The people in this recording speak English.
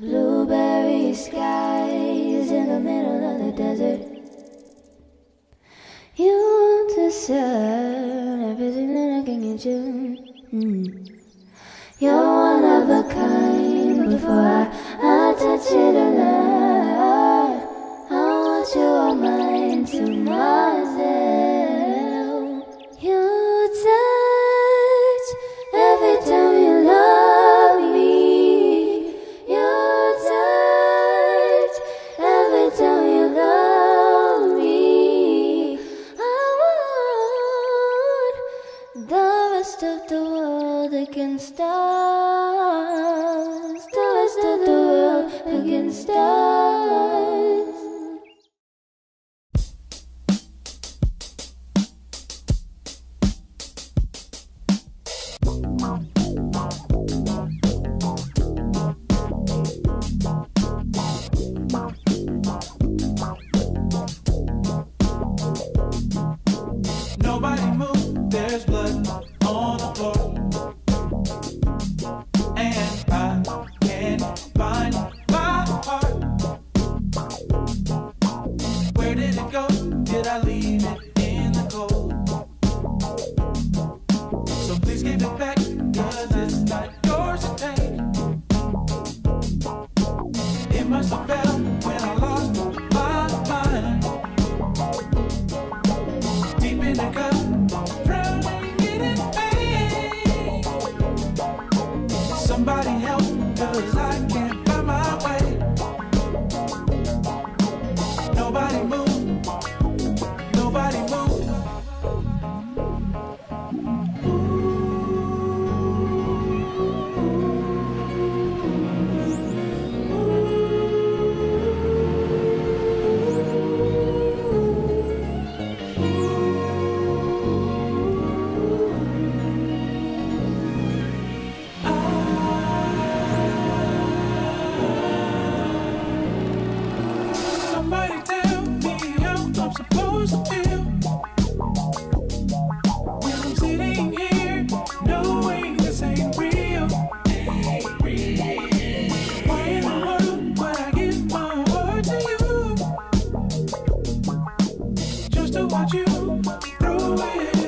Blueberry skies in the middle of the desert. You want to sell everything that I can get you. Mm. You're one of a kind. Before I, I touch it alive, I want you on mine to myself. The rest of the world against us. When I lost my mind. Deep in the gut, probably getting paid. Somebody help me, cause I used to watch you throw it.